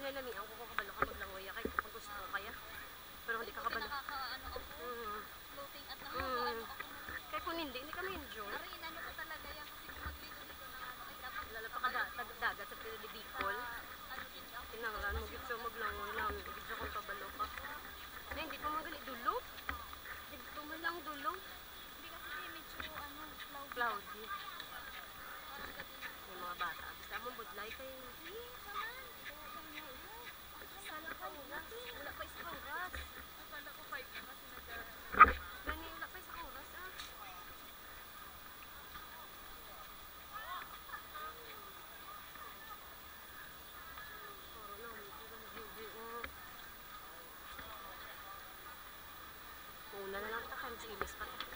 pinalamian ko kung kabalo ka maglangoy kay kung gusto ko kaya. Pero hindi ka kabalo. Nakakaano ako. Mm. Floating at mm. nakakaano mm. ako. Kaya kung hindi, hindi kami enjoy. Arin, ano ko talaga yan kasi kung maglito dito na ano, ay dapat lalo pa dagat sa Pilo de Bicol. Kinangalan ano mo gito maglangoy lang, gito kung kabalo ka. Na hindi ko magali dulo. Dito mo lang dulo. Hindi kasi medyo ano, cloudy. Cloudy. Na lang